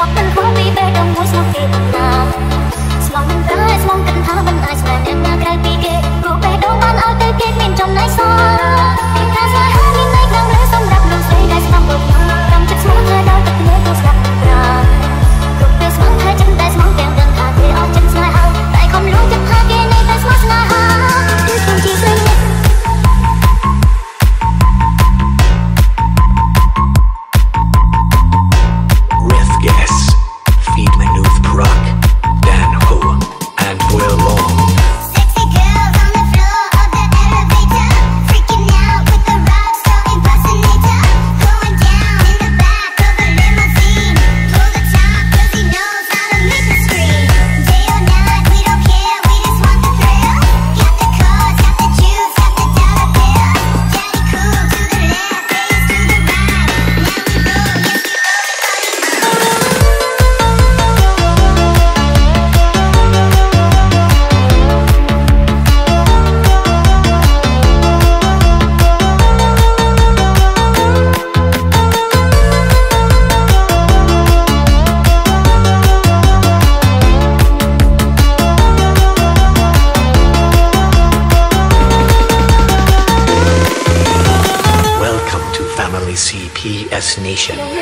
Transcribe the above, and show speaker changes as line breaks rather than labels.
មកមិនខុសពីពេលដ៏មួយស្មោះគេដំណើរស្មោះមិនដែរស្មោះគិតថាមិនអាចស្នេហ៍អ្នកណាក្រៅពីគេព្រោះពេលដ៏បានឲ្យទៅគេមានចំណៃសោះ
destination.